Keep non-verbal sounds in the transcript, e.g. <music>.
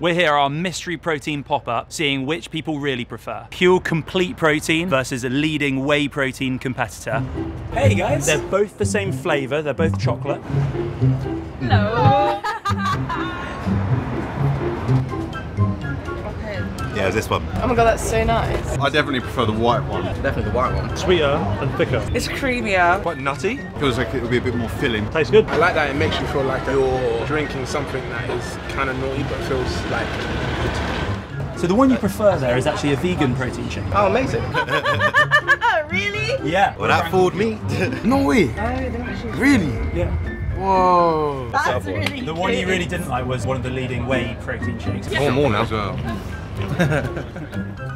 We're here at our mystery protein pop-up, seeing which people really prefer. Huel complete protein versus a leading whey protein competitor. Hey guys! They're both the same flavour, they're both chocolate. Hello. <laughs> Yeah, this one. Oh my god, that's so nice. I definitely prefer the white one. Definitely the white one. Sweeter and thicker. It's creamier. Quite nutty. Feels like it would be a bit more filling. Tastes good. I like that it makes you feel like you're drinking something that is kind of naughty but feels like good. So the one you prefer there is actually a vegan protein shake. Oh, amazing. <laughs> really? Yeah. Well, that fooled me. <laughs> No way. Oh, really? Yeah. Whoa. That's really The one you really didn't like was one of the leading whey protein shakes. One more now. As well. Ha ha ha.